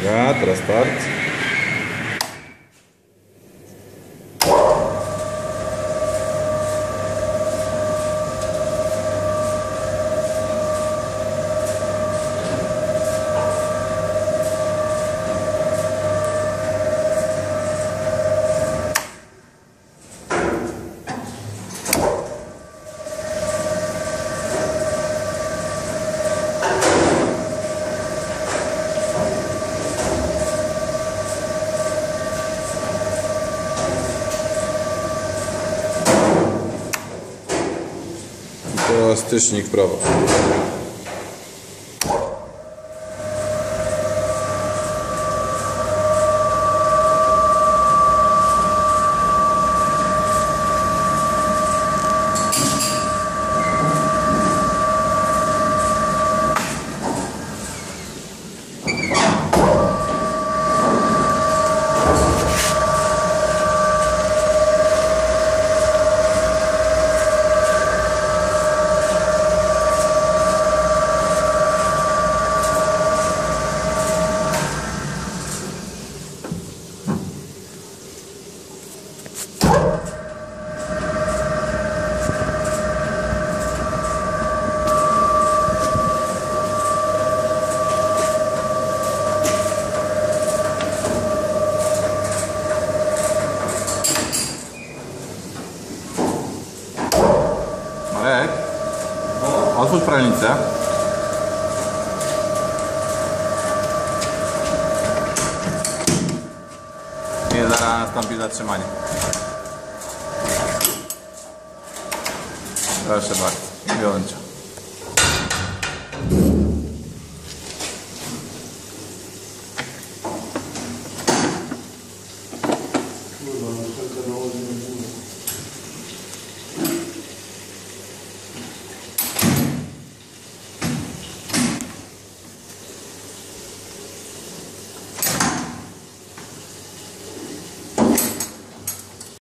Obrigado, boas tardes. Teraz stycznik prawo. Marek, otwórz pralnicę. I zaraz nastąpi zatrzymanie. Proszę bardzo, wyłączę.